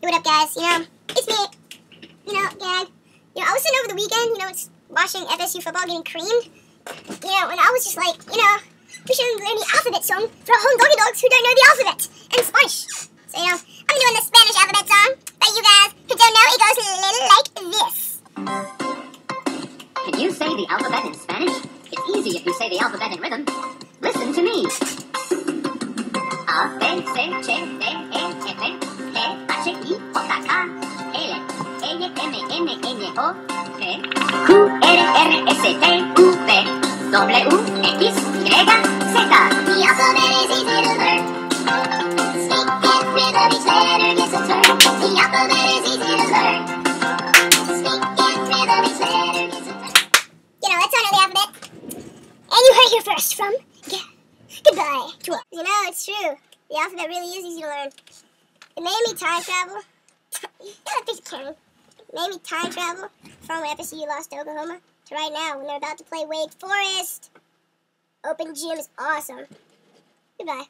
What up, guys? You know, it's me. You know, Gag. You know, I was sitting over the weekend, you know, it's watching FSU football getting creamed. You know, and I was just like, you know, we should learn the alphabet song for our home doggy dogs who don't know the alphabet in Spanish. So, you know, I'm doing the Spanish alphabet song, but you guys who don't know, it goes a little like this. Can you say the alphabet in Spanish? It's easy if you say the alphabet in rhythm. Listen to me. A, B, C, H, D, E, J, K, L, M, N, N, O, P, Q, R, R, S, T, U, V, W, X, Y, Z. The alphabet is easy to learn. It each letter gets a turn. The alphabet is easy to learn. It each letter gets a turn. You know, that's know the alphabet. And you heard here first from yeah. Goodbye. You know, it's true. The alphabet really is easy to learn. It made me time travel. yeah, this Karen. It made me time travel from FSU lost to Oklahoma to right now when they're about to play Wake Forest. Open gym is awesome. Goodbye.